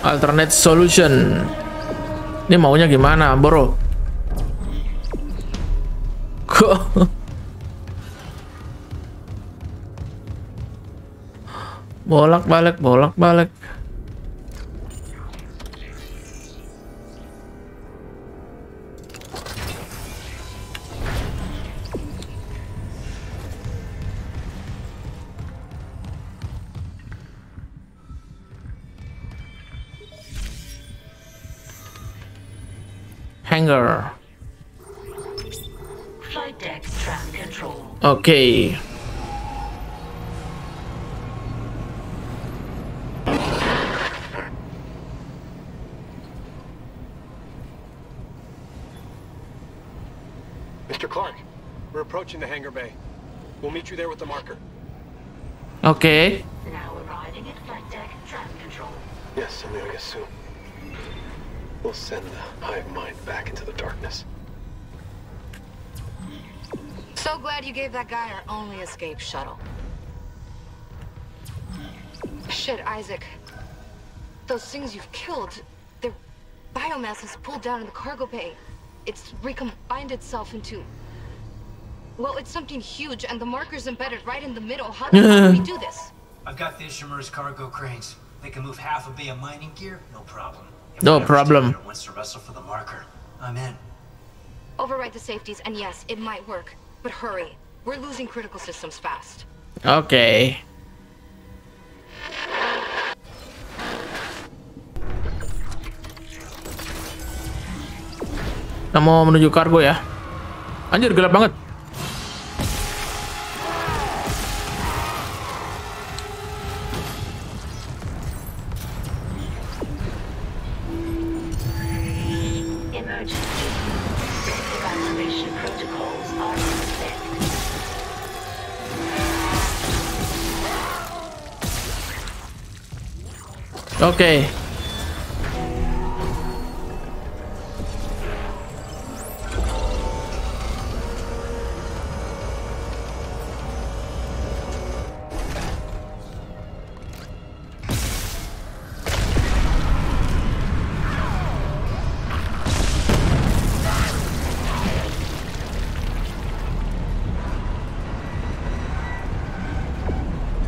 Alternate solution. Ini maunya gimana, bro? Kok? Bolak-balik, bolak-balik. Control. Oke. Mr. Clark, we're approaching the hangar bay. We'll meet you there with the marker. Okay. Now arriving at flight deck traffic control. Yes, Amelia, soon. We'll send the hive glad you gave that guy our only escape shuttle. Shit, Isaac. Those things you've killed, their biomass is pulled down in the cargo bay. It's recombined itself into... Well, it's something huge, and the marker's embedded right in the middle. How the hell do we do this? I've got the Ishimer's cargo cranes. They can move half a bay of mining gear, no problem. If No problem. down there wants to wrestle for the marker. I'm in. Override the safeties, and yes, it might work. But hurry. We're losing critical systems fast. Oke. Kita mau menuju kargo ya. Anjir gelap banget. Oke.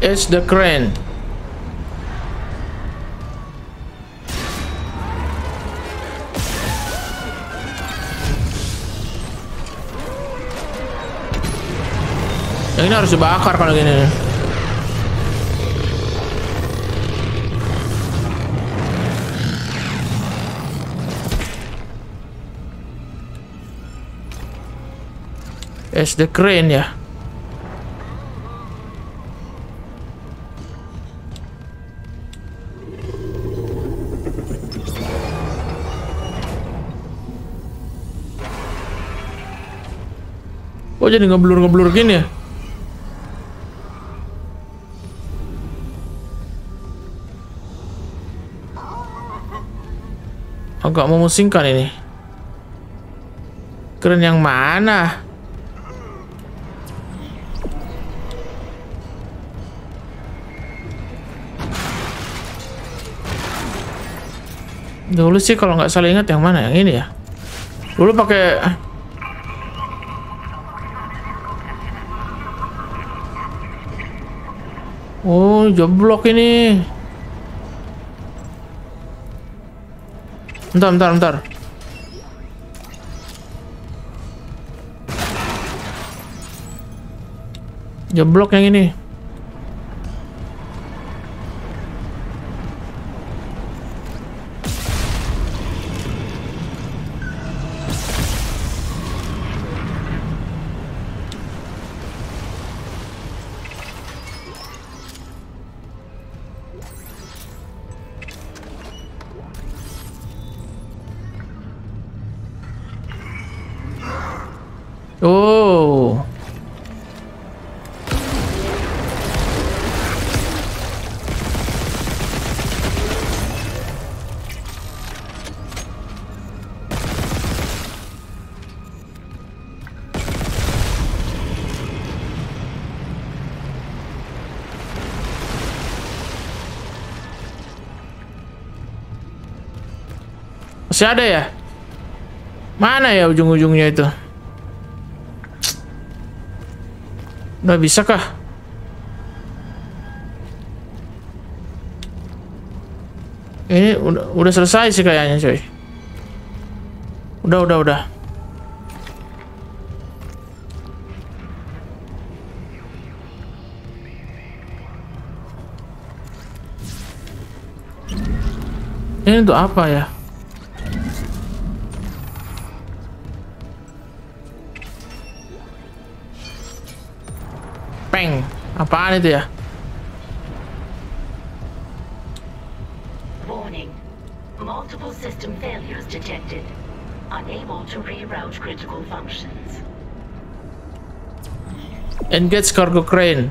It's the crane. Ini harus dibakar kalau gini. It's the crane ya. Kok jadi ngeblur-ngeblur gini ya? Agak memusingkan ini. Keren yang mana? Dulu sih kalau nggak salah ingat yang mana yang ini ya. Dulu pakai Oh, jeblok ini. Bentar, bentar, bentar. Jeblok yang ini. Masih ada ya? Mana ya ujung-ujungnya itu? Udah bisa kah? Ini udah, udah selesai sih kayaknya coy. Udah, udah, udah. Ini untuk apa ya? Peng. Apaan itu ya? Warning. Multiple system failures detected. Unable to reroute critical functions. Engage cargo crane.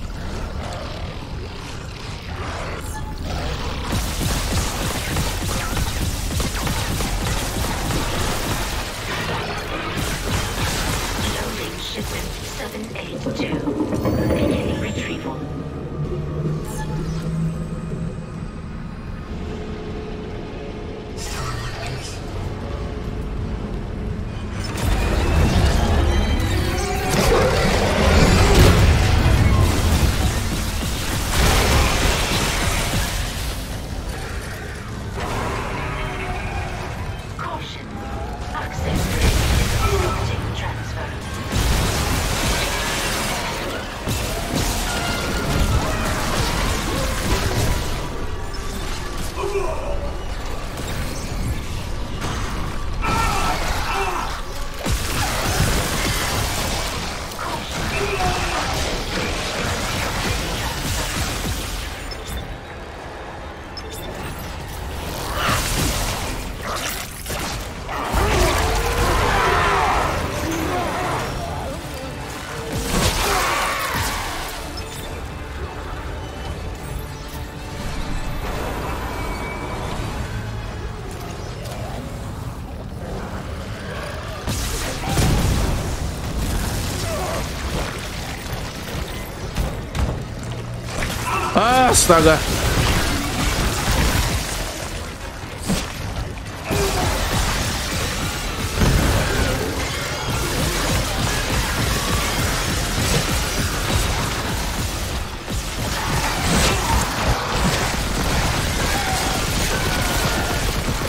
Astaga.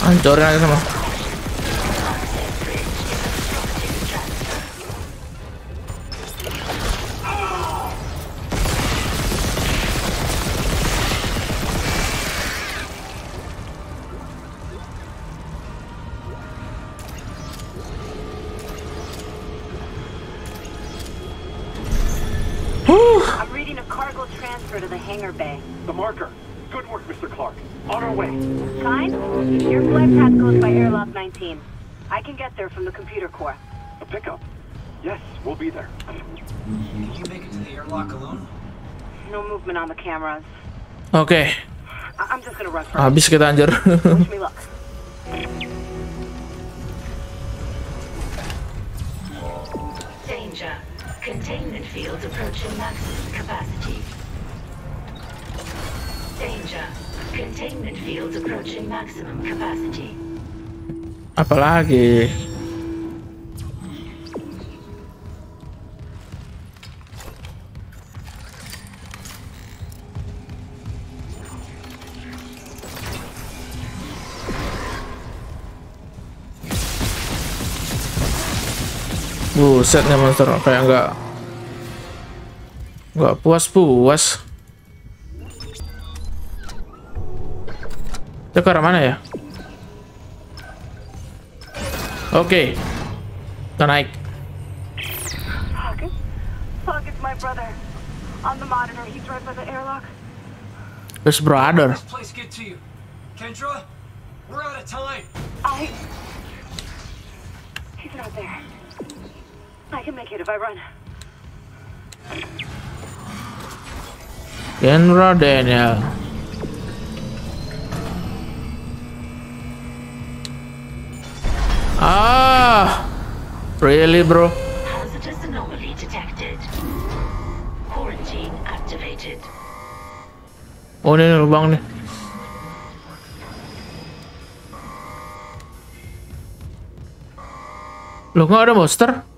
Hancurin aja Can you make it to the airlock alone? No movement on the cameras. Oke, I- I'm just gonna run first. habis kita anjir. Wish me luck. Danger. Containment field approaching maximum capacity. Danger. Containment field approaching maximum capacity. Apalagi? Buset nih monster kayak nggak nggak puas puas. Itu ke arah mana ya? Oke, kita naik. Fuck. Fuck, it's my brother. On the monitor, he's right by the airlock. Terus brother. This you. Kendra, we're out of time. I... He's not there. I can make it if I run. Kendra Daniel. Ah, really, bro? Hazardous anomaly detected. Quarantine activated. Oh ini lubang nih. Loh nggak ada monster?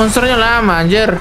Monsternya lama anjir?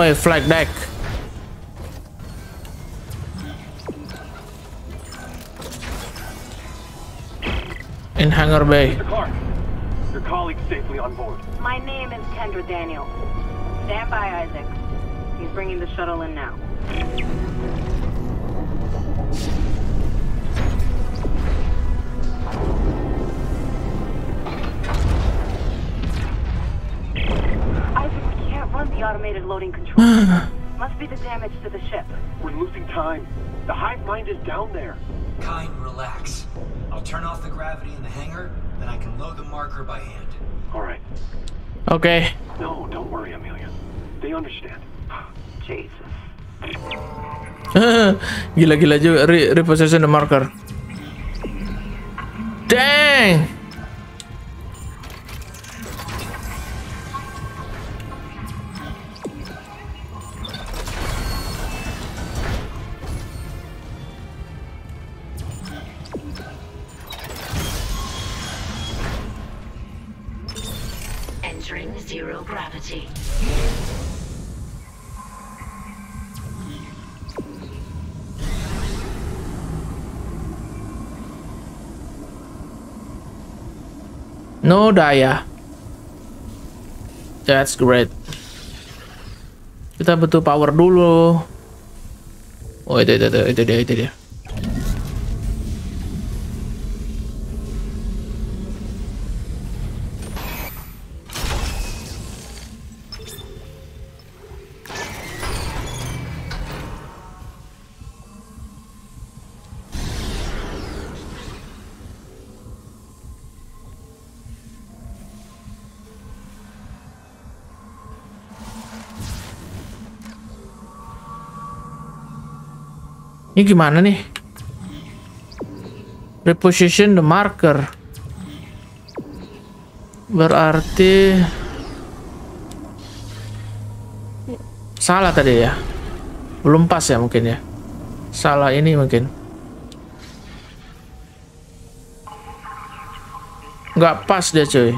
Away, flight deck. In hangar bay. Mr. Clark, your colleague's safely on board. My name is Kendra Daniel. Stand by, Isaac. He's bringing the shuttle in now. Automated loading control. Must be the damage to the ship. We're losing time. The hive mind is down there. Kind, relax. I'll turn off the gravity in the hangar, then I can load the marker by hand. All right. Okay. No, don't worry, Amelia. They understand. Jesus. Gila-gila juga re reposition the marker. Dang. Zero gravity. No daya. That's great. Kita butuh power dulu. Oh itu itu itu, itu dia itu dia. Gimana nih? Reposition the marker. Berarti salah tadi ya. Belum pas ya mungkin ya. Salah ini mungkin. Nggak pas dia cuy.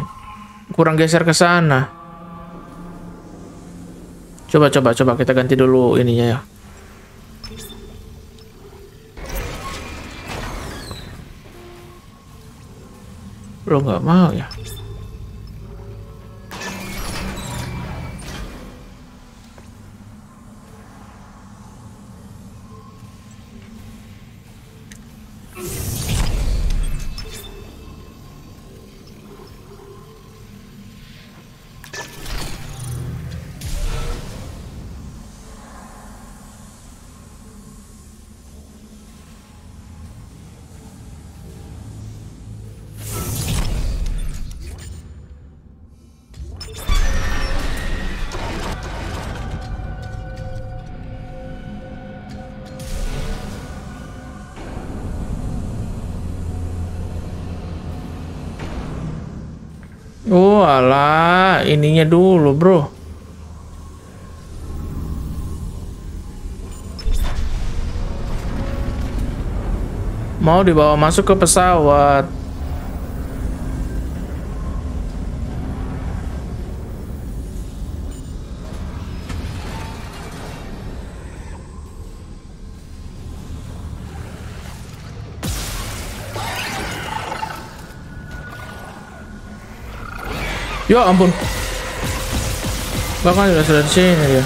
Kurang geser ke sana. Coba coba coba kita ganti dulu ininya ya. Lo nggak mau ya? Alah, ininya dulu bro. Mau dibawa masuk ke pesawat. Ya ampun. Bahkan sudah sini dia.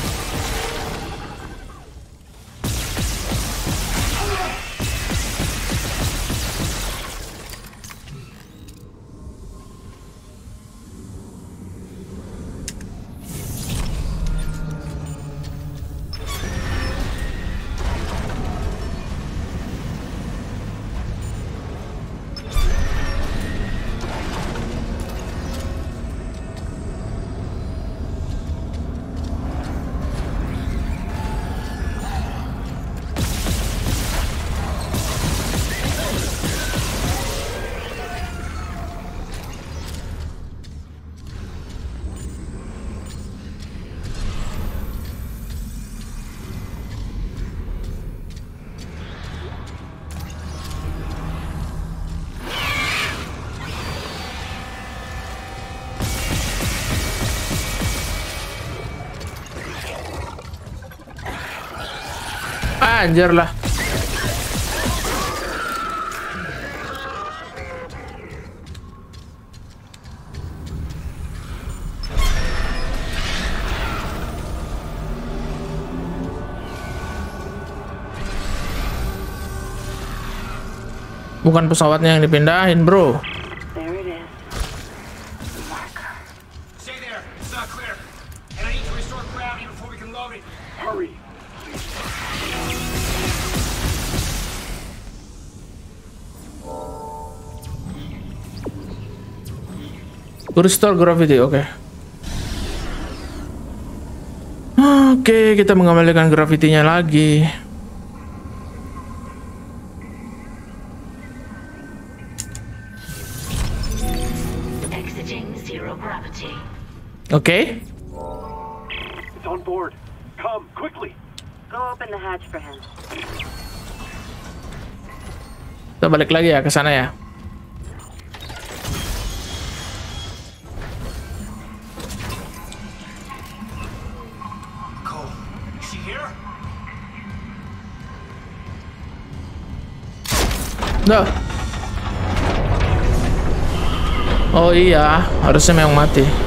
Anjir lah. Bukan pesawatnya yang dipindahin, bro. Restore gravity, oke. Oke, kita mengembalikan gravitinya lagi. Exiting zero gravity. Oke. It's on board. Come, quickly. Go open the hatch for him. Kita balik lagi ya ke sana ya. Dah. Oh iya, harusnya memang mati.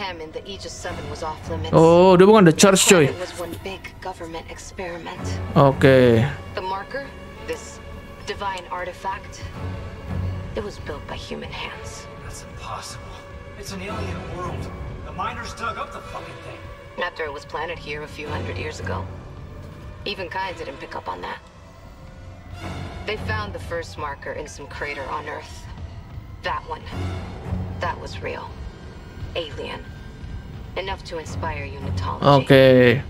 Told you and him in the Aegis 7 was off limits. Oh, dia bukan the charge coy. It was one big government experiment. Oke. The marker, this divine artifact, it was built by human hands. That's impossible. It's an alien world. The miners dug up the fucking thing. After it was planted here a few hundred years ago. Even Kai didn't pick up on that. They found the first marker in some crater on Earth. That one. That was real. Alien. Enough to inspire unitology. Okay.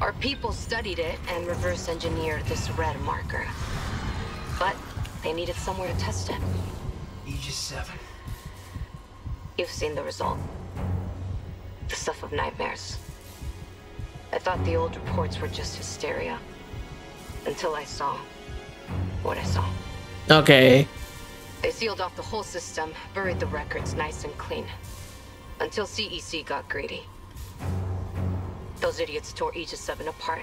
Our people studied it and reverse engineered this red marker. But they needed somewhere to test it. Aegis 7. You've seen the result. The stuff of nightmares. I thought the old reports were just hysteria. Until I saw what I saw. Okay. They sealed off the whole system, buried the records nice and clean. Until CEC got greedy. Those idiots tore Aegis 7 apart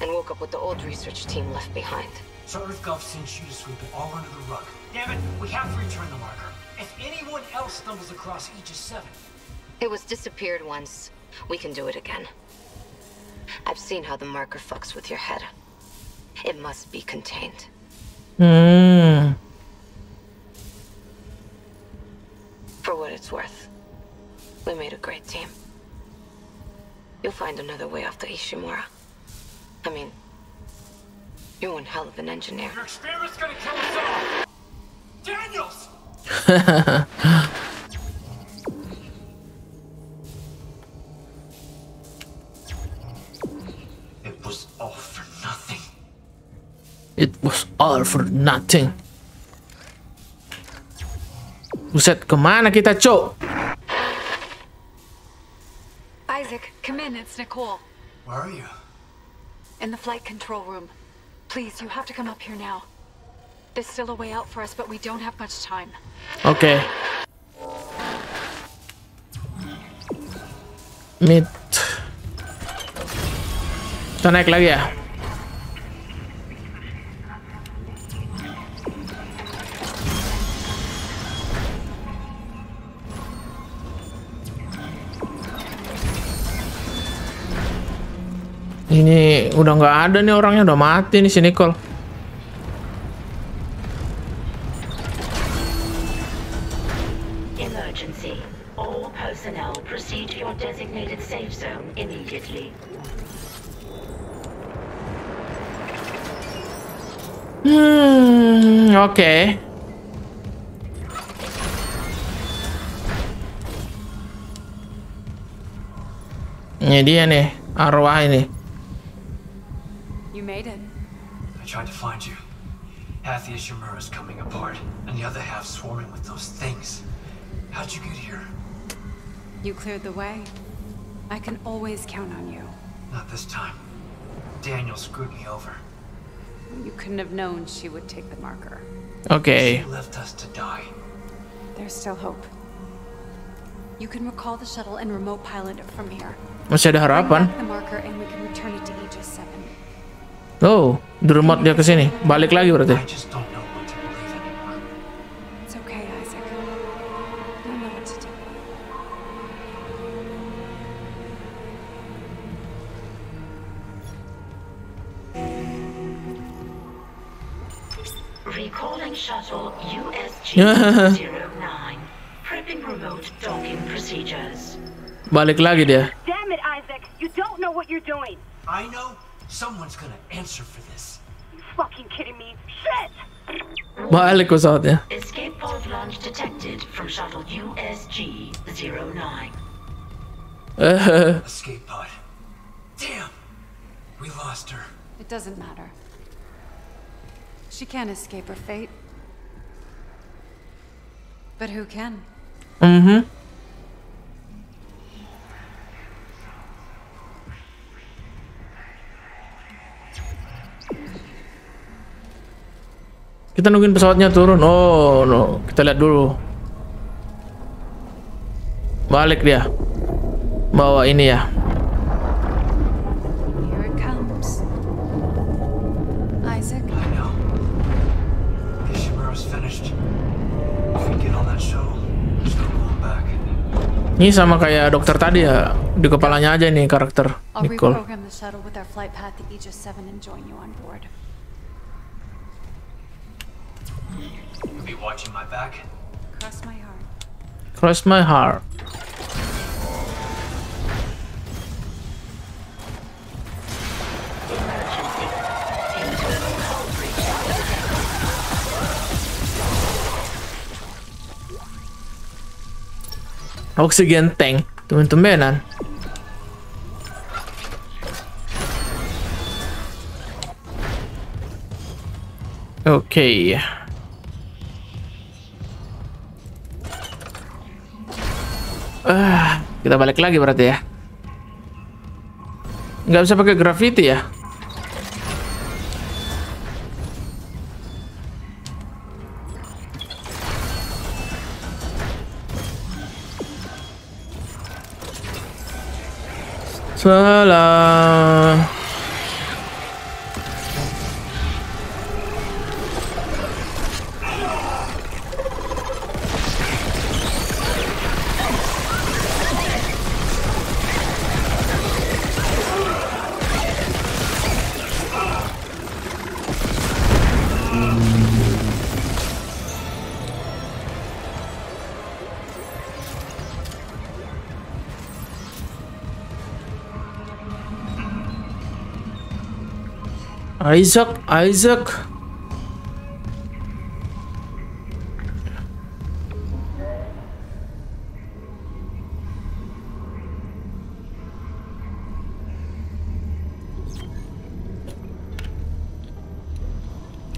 and woke up with the old research team left behind. So EarthGov sent you to sweep it all under the rug. Damn it, we have to return the marker. If anyone else stumbles across Aegis 7, It was disappeared once. We can do it again. I've seen how the marker fucks with your head. It must be contained. Hmm. For what it's worth, we made a great team. You'll find another way off the Ishimura. I mean, you're one hell of an engineer. Your experiment's gonna kill us all! Daniels! it was all for nothing. It was all for nothing. Buset, kemana kita, Cok? Isaac, come in. It's Nicole. Where are you? In the flight control room. Please, you have to come up here now. There's still a way out for us, but we don't have much time. Oke. Mid. Kita naik Ini udah nggak ada nih orangnya udah mati nih si Nicole. Emergency. All personnel proceed to your designated safe zone immediately. Hmm, oke. Ini dia nih, arwah ini. You made it. I tried to find you. Half the Ishimura is coming apart, and the other half swarming with those things. How'd you get here? You cleared the way. I can always count on you. Not this time. Daniel screwed me over. You couldn't have known she would take the marker. Okay. He left us to die. There's still hope. You can recall the shuttle and remote pilot it from here. Masih ada harapan. the marker and we can return it to Aegis 7. Oh, di remote dia ke sini. Balik lagi berarti. I just don't know what to believe anymore. It's okay, Isaac. You know what to do. Recalling shuttle USG-09. Prepping remote docking procedures. Balik lagi dia. Damn it, Isaac! You don't know what you're doing! I know someone's gonna answer for this. You fucking kidding me? Shit! Balik pesawatnya. Escape pod launch detected from shuttle USG-09. Eh, Escape pod. Damn! We lost her. It doesn't matter. She can't escape her fate. But who can? mhm. Kita nungguin pesawatnya turun. Oh, no. Kita lihat dulu. Balik dia. Bawa ini ya. Ini sama kayak dokter tadi ya. Di kepalanya aja nih karakter Nicole. You'll be watching my back. Cross my heart. Cross my heart. Emergency. Internal hull breach. Oxygen tank. Tumben-tumbenan. Oke. Ah, kita balik lagi berarti ya. Nggak bisa pakai graffiti ya? Salam. Isaac, Isaac.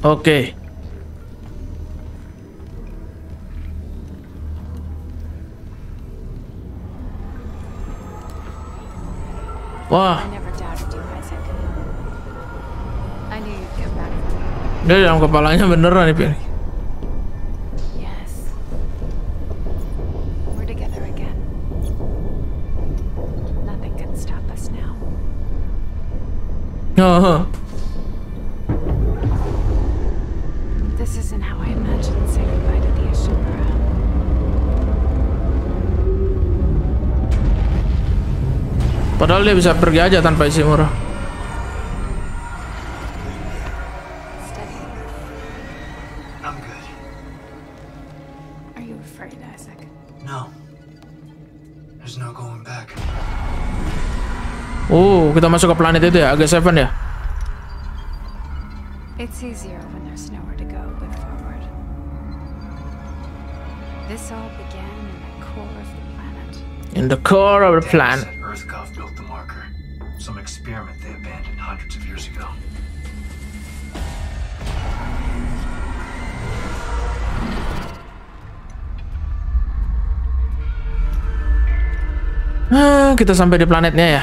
Oke. Wah, I never doubted you, Isaac. I knew you'd come back for me. Dia dalam kepalanya beneran nih. Pin. Yes. We're together again. Nothing can stop us now. Oh, This isn't how I imagined saying goodbye to the Ashura. padahal dia bisa pergi aja tanpa Ishimura. Steady. Kita masuk ke planet itu ya, AG7 ya. It's easier when there's nowhere to go but forward. This all began in the core of the planet. In the core of the planet. said Earthgov built the marker. Some experiment they abandoned hundreds of years ago. Ah, kita sampai di planetnya ya.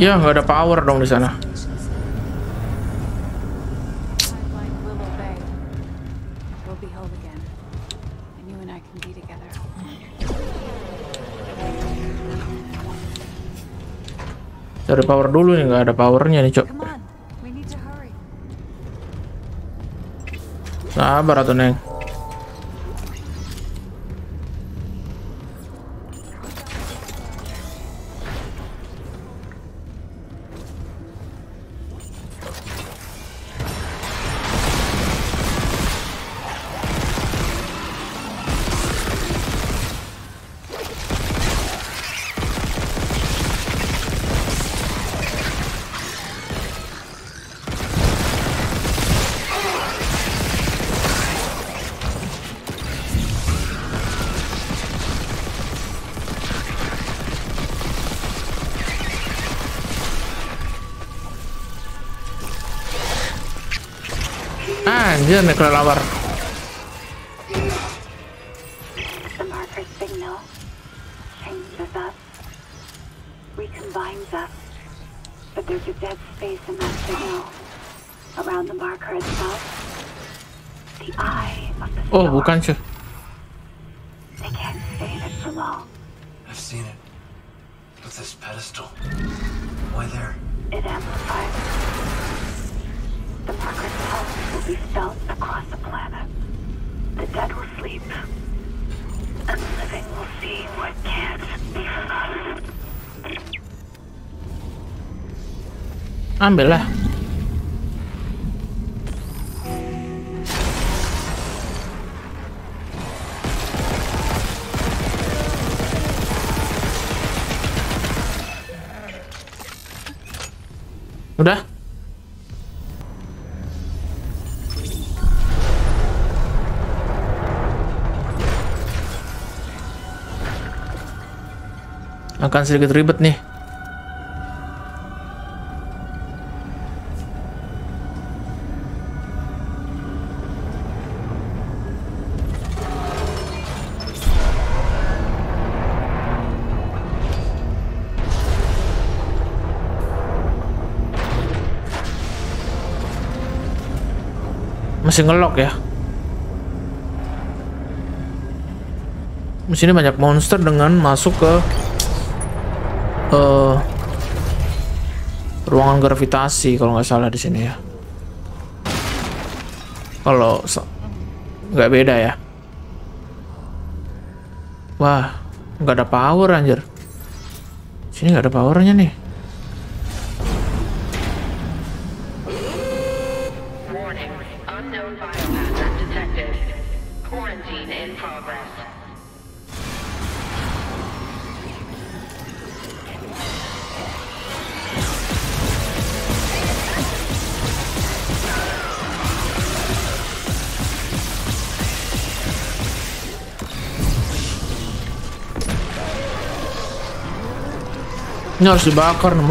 Ya nggak ada power dong di sana. Cari power dulu nih nggak ada powernya nih cok. Sabar atuh neng. Changes us, recombines us, but there's a dead space in that signal. Around the marker itself, the eye Oh star. bukan cuy. ambil lah Udah? Akan sedikit ribet nih. Masih ngelok ya. Di sini banyak monster dengan masuk ke eh ruangan gravitasi kalau nggak salah di sini ya. Kalau nggak beda ya. Wah, nggak ada power anjir. Sini nggak ada powernya nih. Ini harus dibakar nih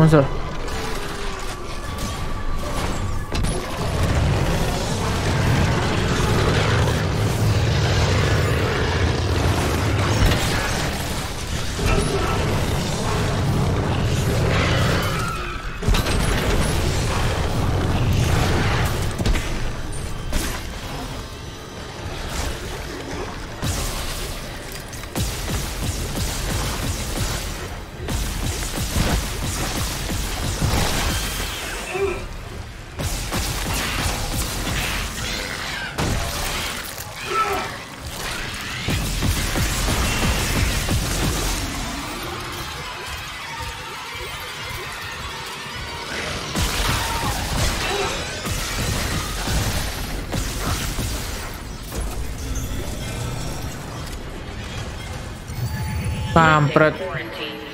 Kampret. Quarantine.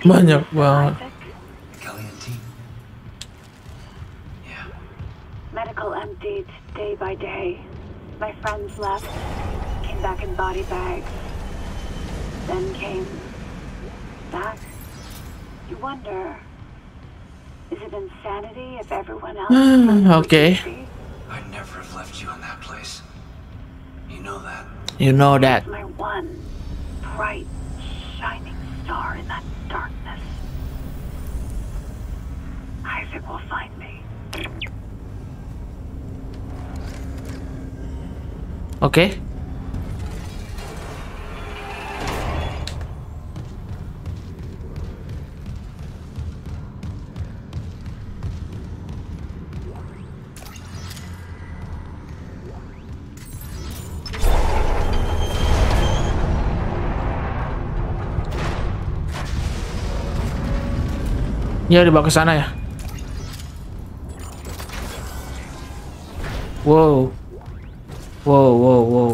Banyak banget. Kelly and team. Yeah. Medical emptied day by day. My friends left, came back in body bags. Then came back. You wonder, is it insanity if everyone else okay. I'd never have left you in that place. You know that. You know that. My one bright, shining star in that darkness. Isaac will find me. Oke. Ya dibawa ke sana ya. Wow. Wow, wow, wow.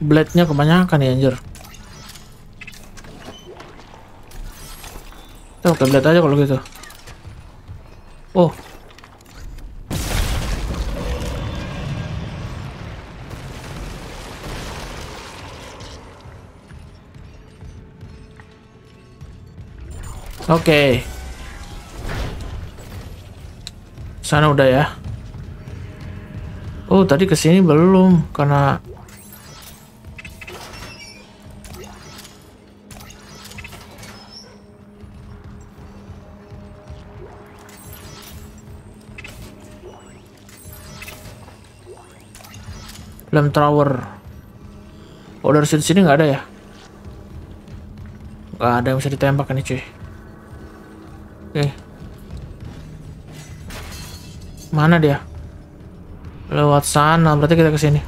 Blade-nya kebanyakan ya anjir. Kita pakai blade aja kalau gitu. Oh. Oke. Sana udah ya. Oh, tadi ke sini belum karena Flame Tower. Oh, dari sini sini nggak ada ya? Nggak ada yang bisa ditembak ini cuy. Oke. Mana dia? Lewat sana, berarti kita ke sini.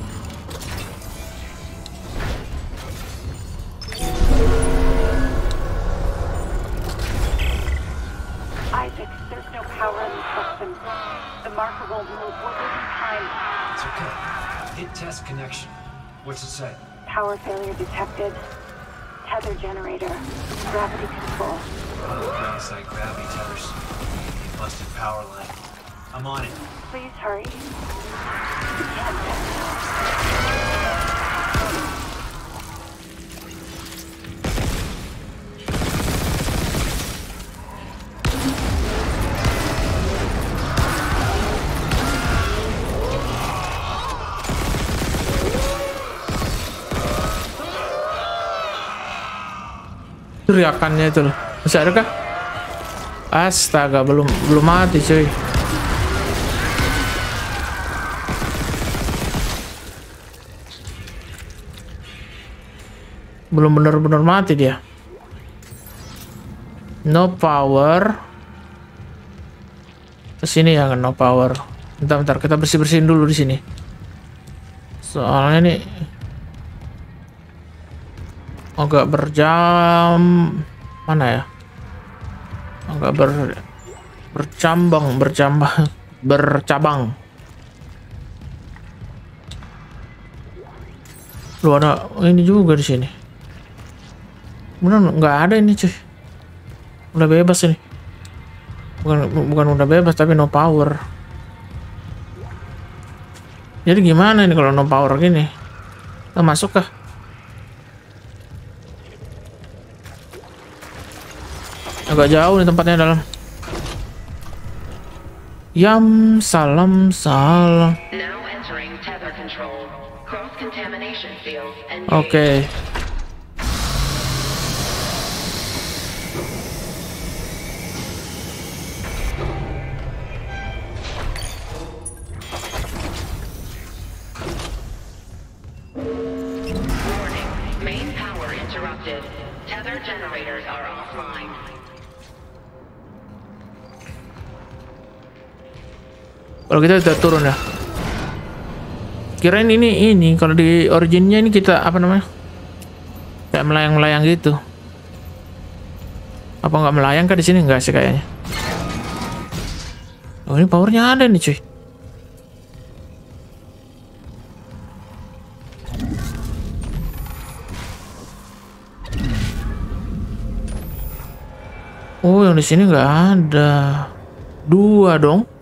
Teriakannya itu loh. Masih ada kah? Astaga, belum belum mati cuy. Belum benar-benar mati dia. No power. Ke sini ya kan no power. Bentar, bentar kita bersih bersihin dulu di sini. Soalnya nih agak berjam mana ya? Agak ber bercambang bercambang bercabang. Lu ada ini juga di sini. Bener nggak ada ini cuy. Udah bebas ini. Bukan bukan udah bebas tapi no power. Jadi gimana ini kalau no power gini? Kita masuk kah Agak jauh nih tempatnya dalam. Yam salam salam. Entering Kalau kita udah turun ya. Kirain ini ini kalau di originnya ini kita apa namanya? Kayak melayang-melayang gitu. Apa nggak melayang kan di sini nggak sih kayaknya? Oh ini powernya ada nih cuy. Oh yang di sini nggak ada. Dua dong.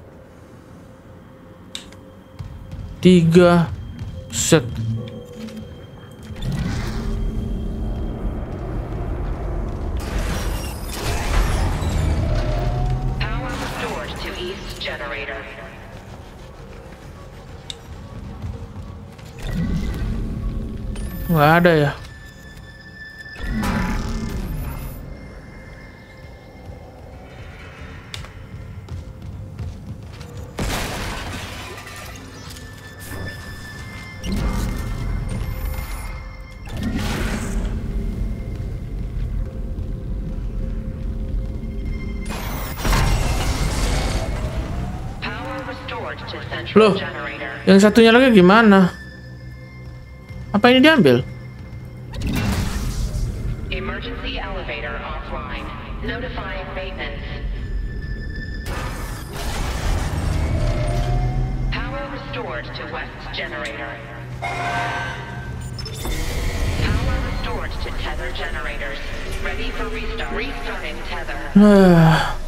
Tiga. Set. Nggak ada ya Loh. yang satunya lagi gimana apa ini diambil Emergency elevator offline. Notifying maintenance. Power restored to west generator. Power restored to tether generators. Ready for restart. Restarting tether. Ah.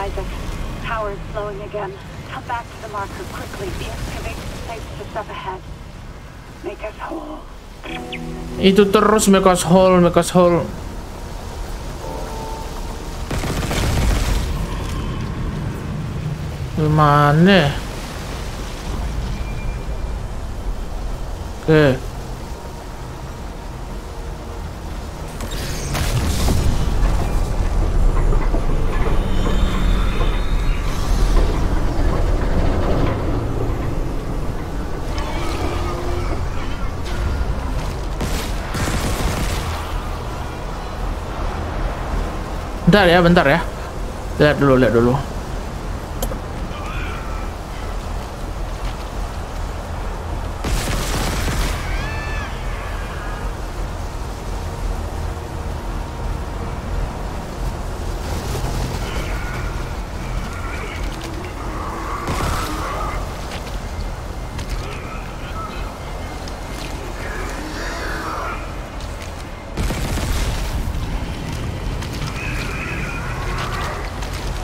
Isaac. Power's slowing again. Come back to the marker quickly. The excavation site's just up ahead. Make us whole. itu terus make us whole make us whole gimana oke Bentar ya, bentar ya. Lihat dulu, lihat dulu.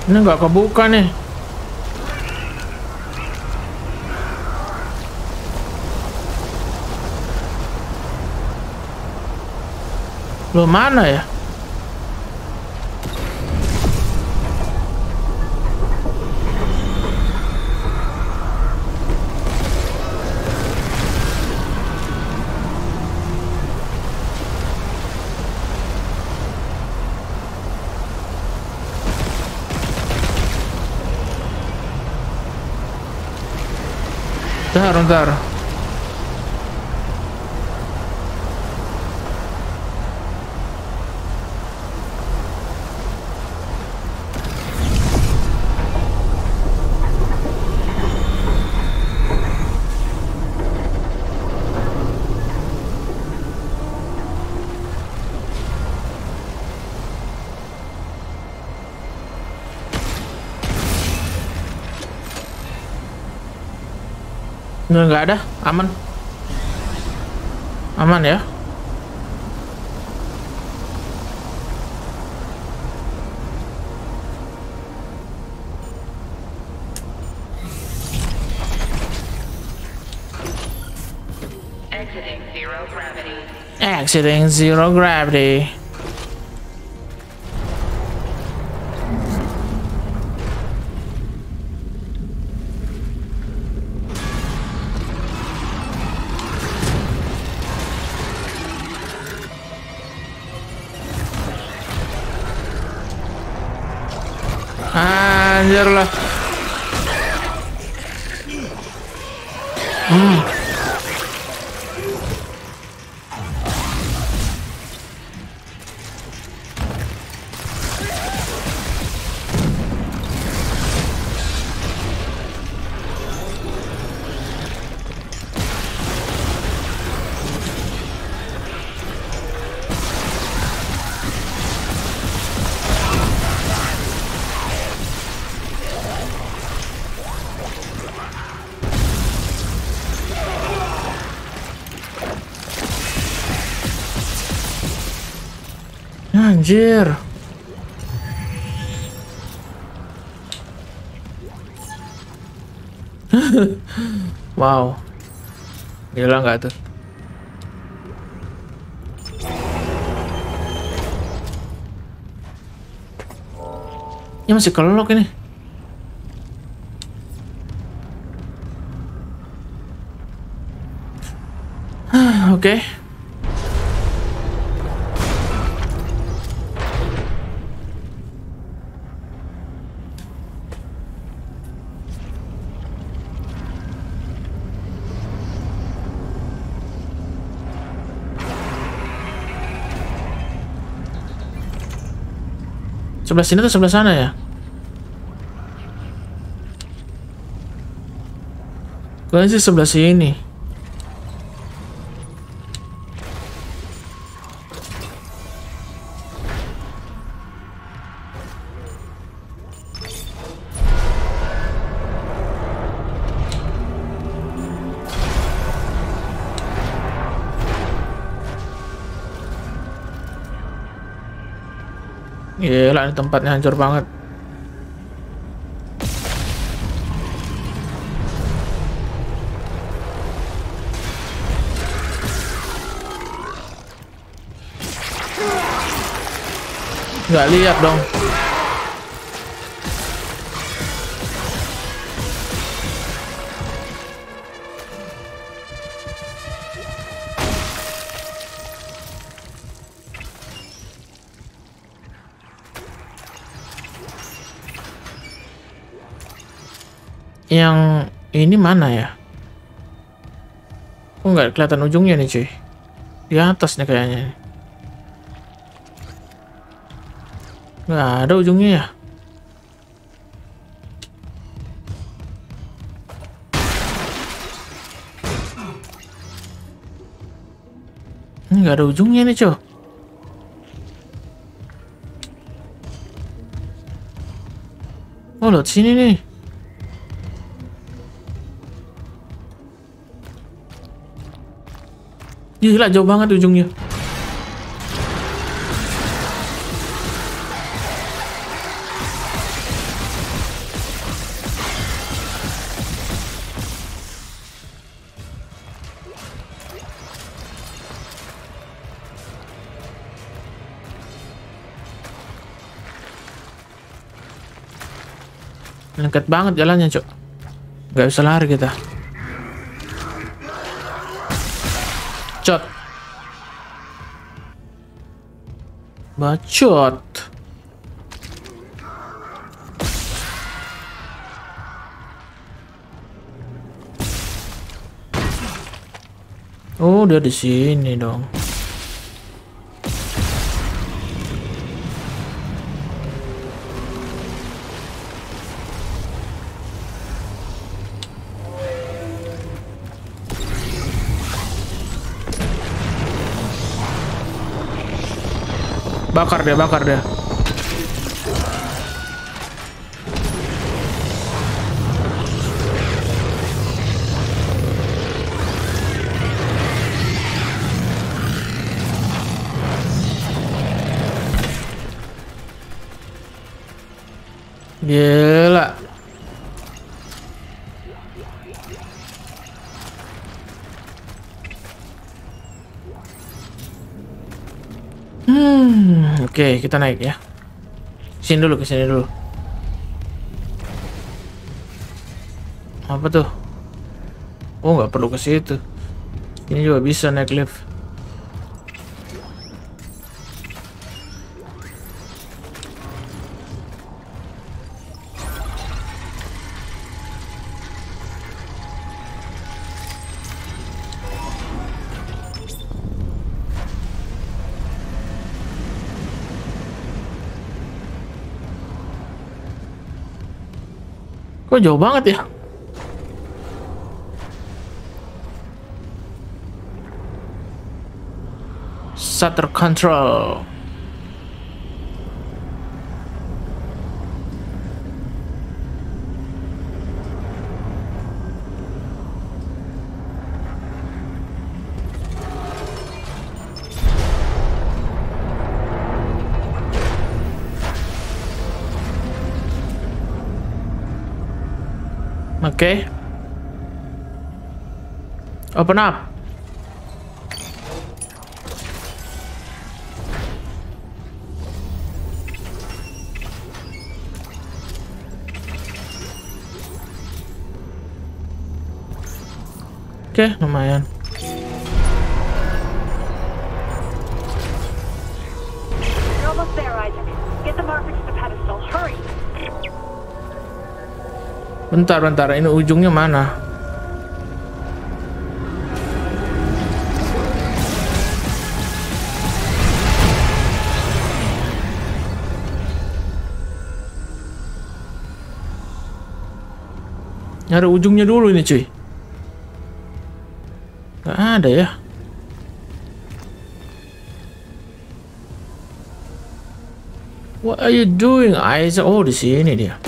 Ini nggak kebuka nih. Lo mana ya? Bentar, Nggak, nggak ada, aman. Aman ya. Exiting zero gravity. Exiting zero gravity. Anjir. wow. Gila nggak tuh? Ini masih kelelok ini. Oke. Sebelah sini atau sebelah sana ya? Kayaknya sih sebelah sini. Gila, tempatnya hancur banget. Nggak lihat dong. Yang ini mana ya? Kok nggak kelihatan ujungnya nih cuy? Di atas nih kayaknya. Nggak ada ujungnya ya? Nggak ada ujungnya nih cuy. Oh, lewat sini nih. Gila jauh banget ujungnya. Lengket banget jalannya, Cok. Gak bisa lari kita. Cot. Bacot. Oh, dia di sini dong. Bakar dia, bakar dia. Kita naik ya. Sini dulu, ke sini dulu. Apa tuh? Oh, nggak perlu ke situ. Ini juga bisa naik lift. Kok jauh banget ya? Shutter control. Okay. Open up. Oke, lumayan. Bentar, bentar. Ini ujungnya mana? Nyari ujungnya dulu ini cuy. Gak ada ya. What are you doing, Isaac? Oh, di sini dia.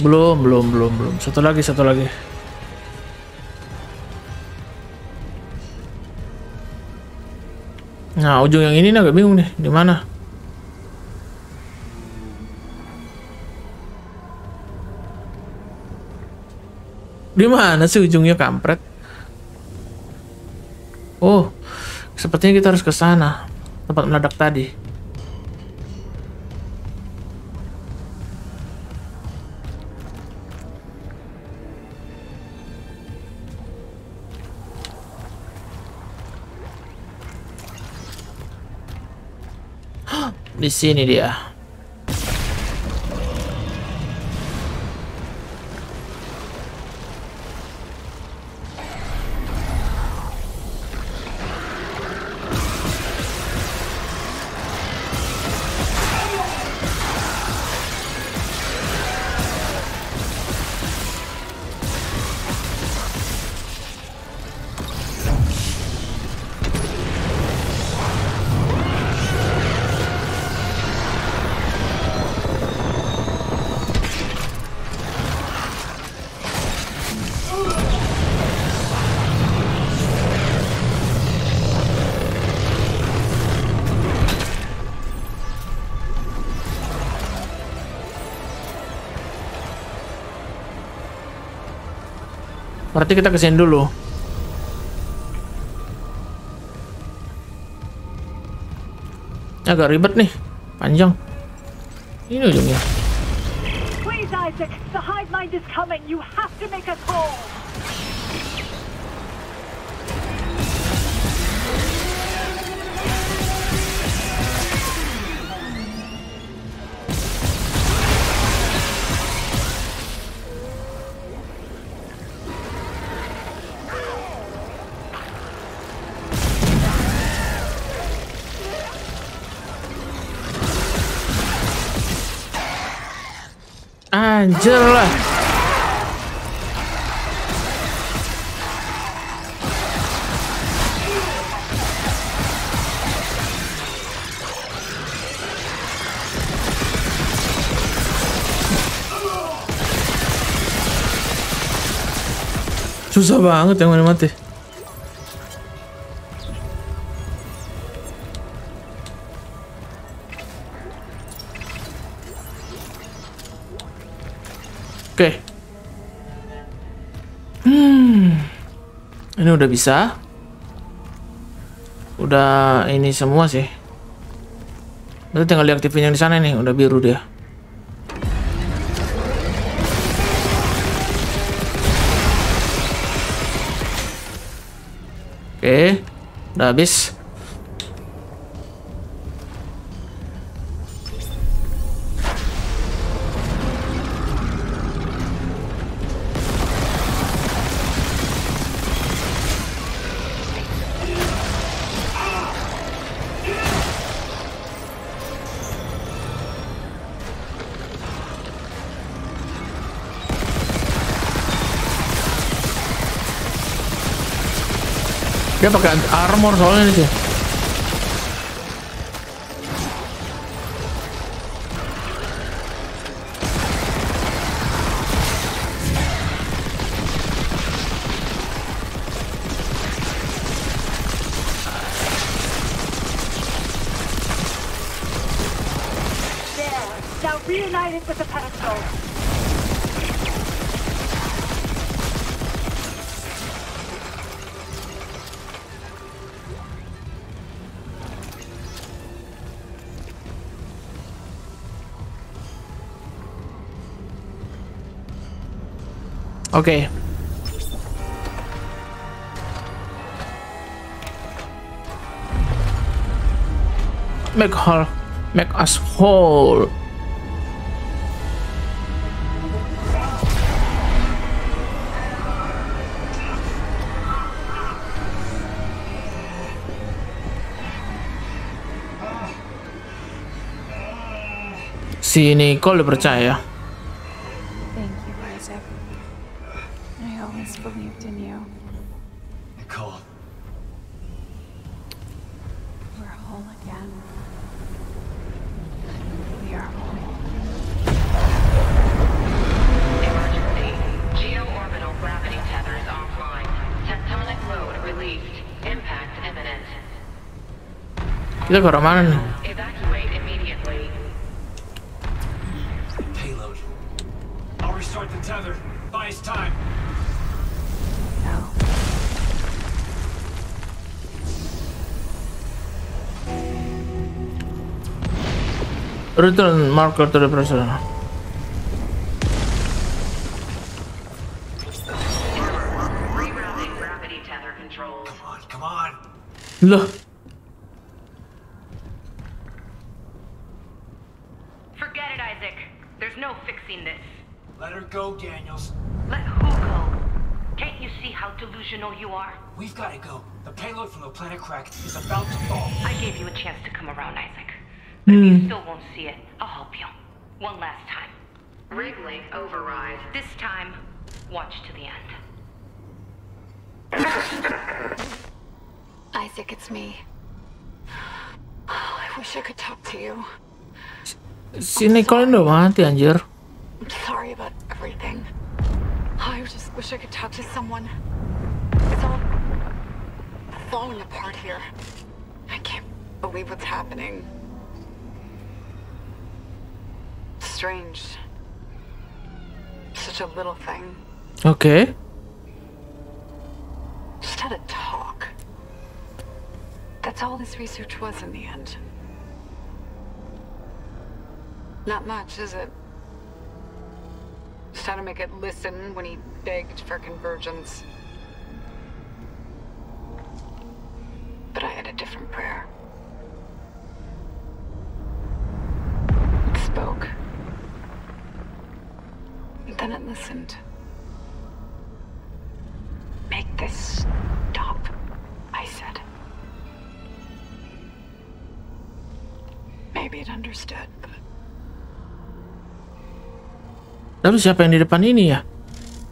Belum, belum, belum, belum. Satu lagi, satu lagi. Nah, ujung yang ini nih agak bingung nih, di mana? Di mana sih ujungnya kampret? Oh, sepertinya kita harus ke sana. Tempat meledak tadi. Di sini dia. Berarti kita ke sini dulu. Agak ribet nih, panjang. Ini ujungnya. Please, Isaac, the hive mind is coming. You have to make us whole. Anjir lah. Susah banget yang mana mati. Ini udah bisa. Udah ini semua sih. Berarti tinggal diaktifin yang di sana nih, udah biru dia. Oke, udah habis. Dia pakai armor soalnya nih sih. Oke. Make whole, make us whole. Si Nicole percaya. Kita ke arah mana nih? Evacuate immediately. payload. I'll restart the tether. Buy us time. No. Return marker to the pressure. Rerouting from the planet Crack is about to fall. I gave you a chance to come around, Isaac. But if hmm. you still won't see it, I'll help you. One last time. Wrigley, override. This time, watch to the end. Isaac, it's me. Oh, I wish I could talk to you. si Nicole ini udah mati anjir. I'm sorry about everything. Oh, I just wish I could talk to someone. It's all falling apart here. I can't believe what's happening. Strange. Such a little thing. Okay. Just had a talk. That's all this research was in the end. Not much, is it? Just how to make it listen when he begged for convergence. But I had a different prayer. It spoke. And then it listened. Make this stop, I said. Maybe it understood, but Lalu siapa yang di depan ini ya?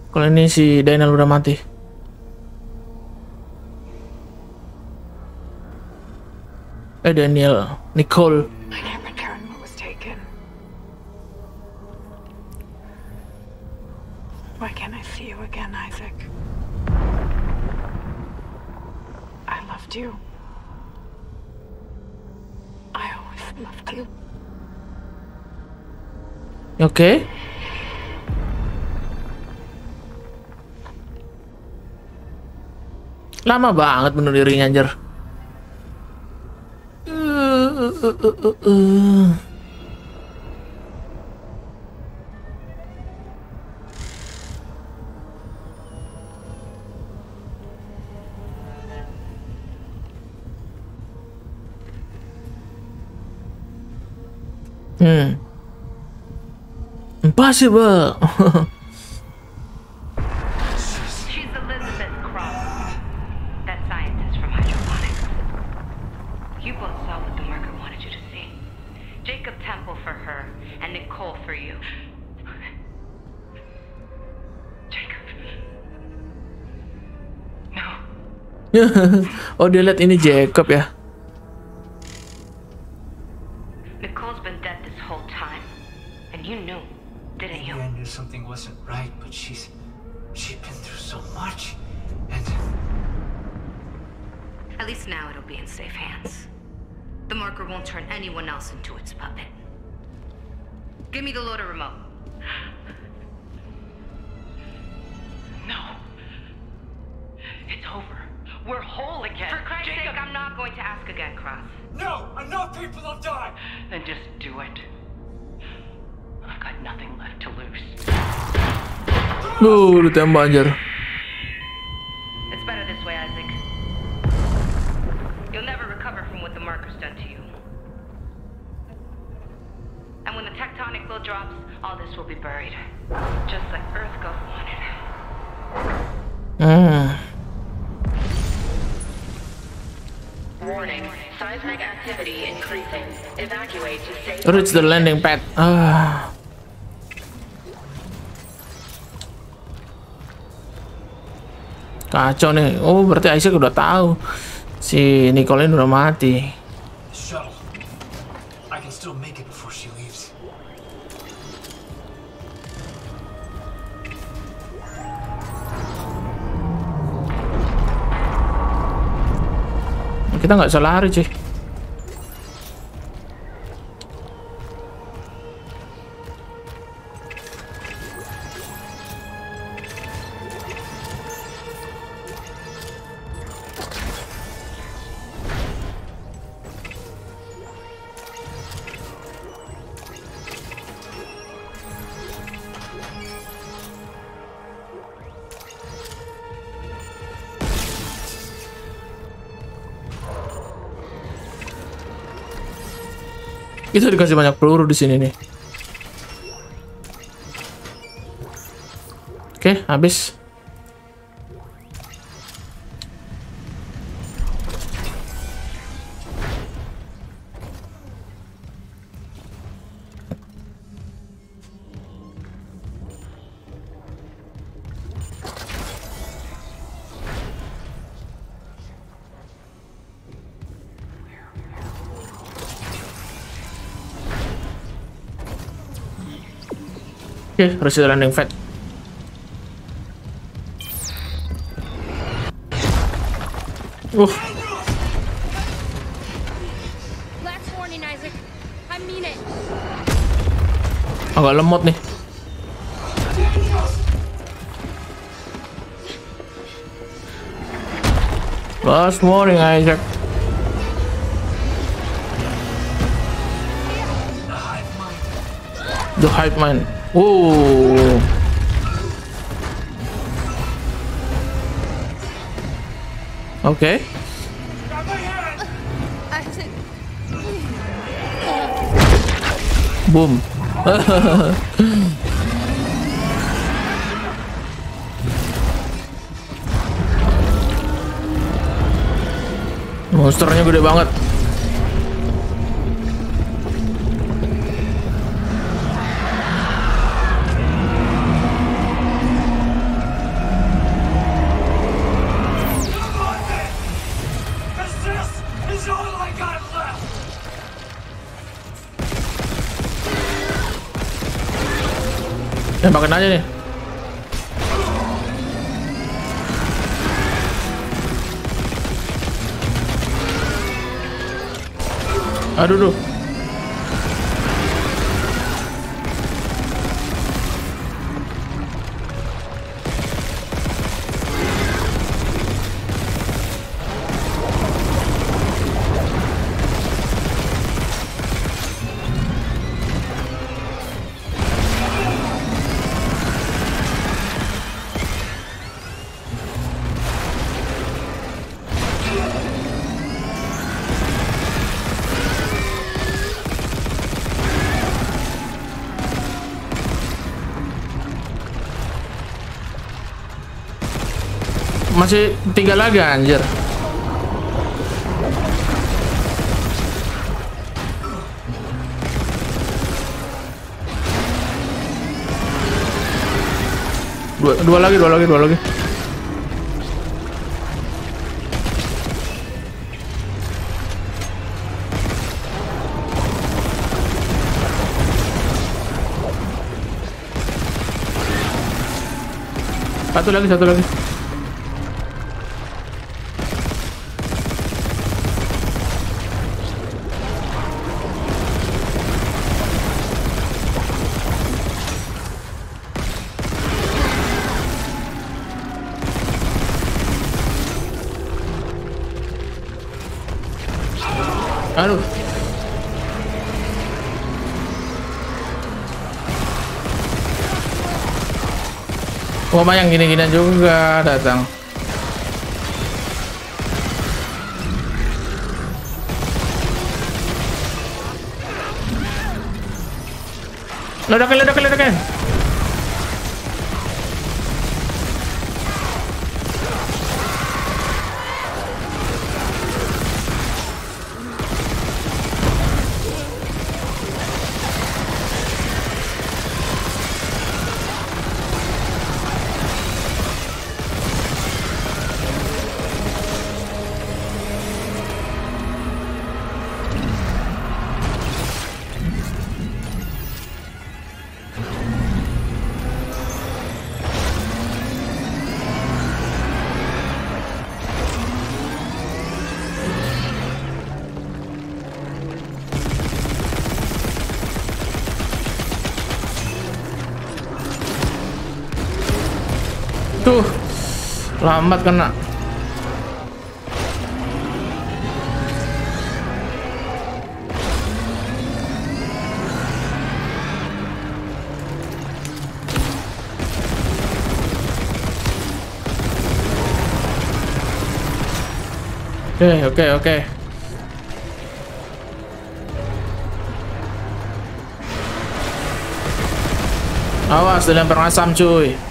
Kalau ini si Daniel udah mati. Eh Daniel, Nicole. I can't return what was taken. Why can't I see you again, Isaac? I loved you. I always loved you. Oke. Lama banget bunuh dirinya anjir. Uh, uh, uh, uh, uh. Hmm. Impossible. oh dia lihat ini Jacob ya. Duh, ditembak anjir. It's better this way, Isaac. You'll never recover from what the marker's done to you. And when the tectonic flow drops, all this will be buried. Just like Earth God wanted. Hmm. Warning. Seismic activity increasing. Evacuate to safe Reach the landing pad. Ah. Kacau nih. Oh, berarti Isaac udah tahu si Nicole ini udah mati. Kita nggak bisa lari, cuy. Kita dikasih banyak peluru di sini nih. Oke, habis. Oke, okay, harus landing Fat. Uh. Agak lemot nih. Last warning, Isaac. The hype man. Oh. Oke. Boom. Monsternya gede banget. Tembakin aja nih. Aduh, duh. Tiga lagi anjir. Dua, dua lagi, dua lagi, dua lagi. Satu lagi, satu lagi. Oh, yang gini-gini juga datang. Ledakin, ledakin, ledakin. Lambat kena. Oke, oke, oke. Awas dilempar asam cuy.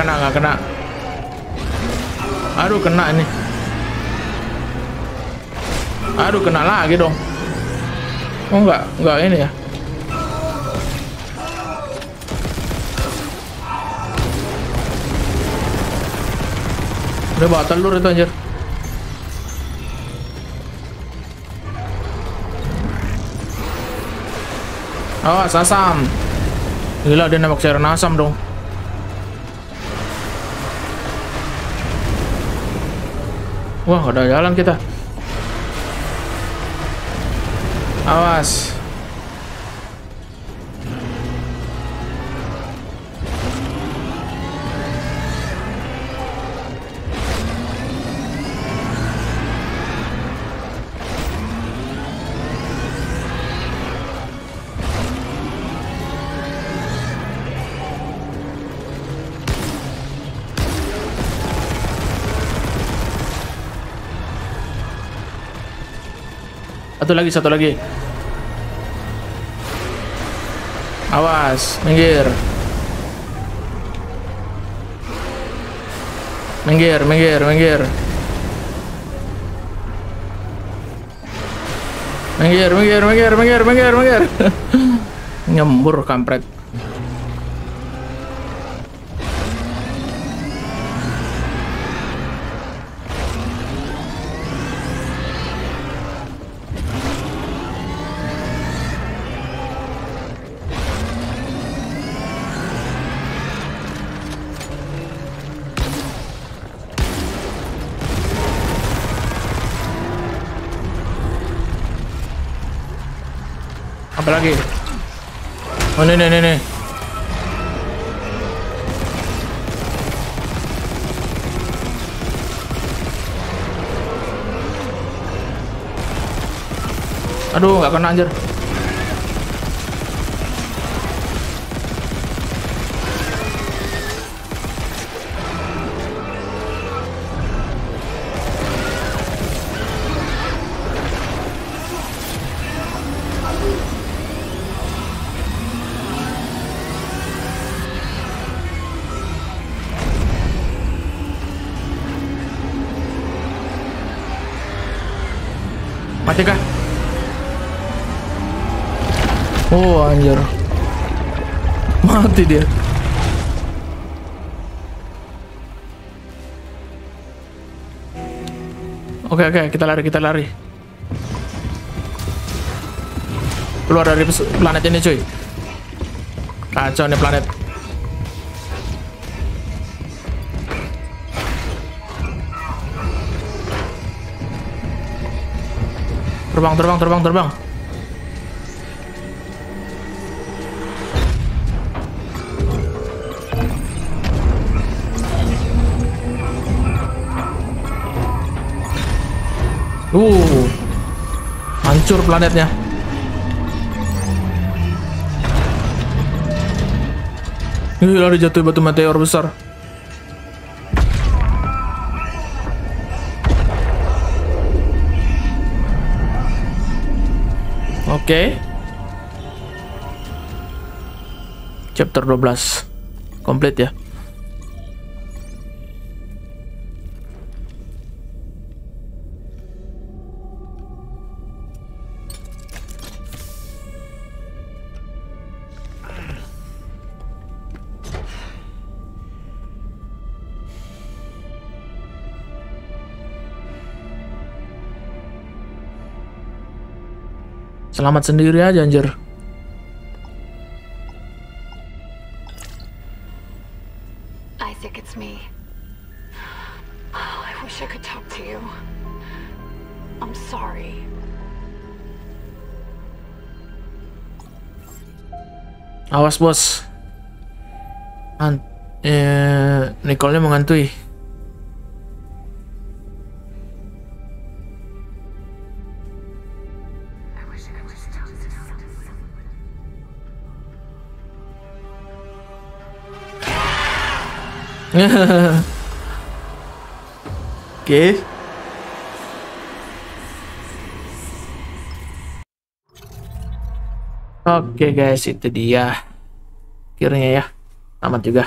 Kena, gak kena. Aduh, kena ini. Aduh, kena lagi dong. Oh, enggak, enggak ini ya. Udah bawa telur itu anjir. Awas, asam. Gila, dia nembak cairan asam dong. Wah, udah jalan kita. Awas. Satu lagi, satu lagi. Awas, minggir. Minggir, minggir, minggir. Minggir, minggir, minggir, minggir, minggir, minggir. Nyembur kampret. Lagi? Oh, ini, ini, ini. Aduh, nggak kena anjir. Anjir. Mati dia. Oke oke kita lari kita lari. Keluar dari planet ini cuy. Kacau nih planet. Terbang terbang terbang terbang Uh, hancur planetnya. Gila ada jatuh batu meteor besar. Oke. Okay. Chapter 12 komplit ya. Selamat sendiri aja anjir. Isaac, it's me. Oh, I wish I could talk to you. I'm sorry. Awas bos. An eh, Nicole-nya mengantui. Oke. Oke guys, itu dia. Akhirnya ya. Amat juga.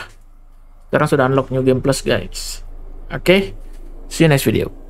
Sekarang sudah unlock new game plus guys. Oke. See you next video.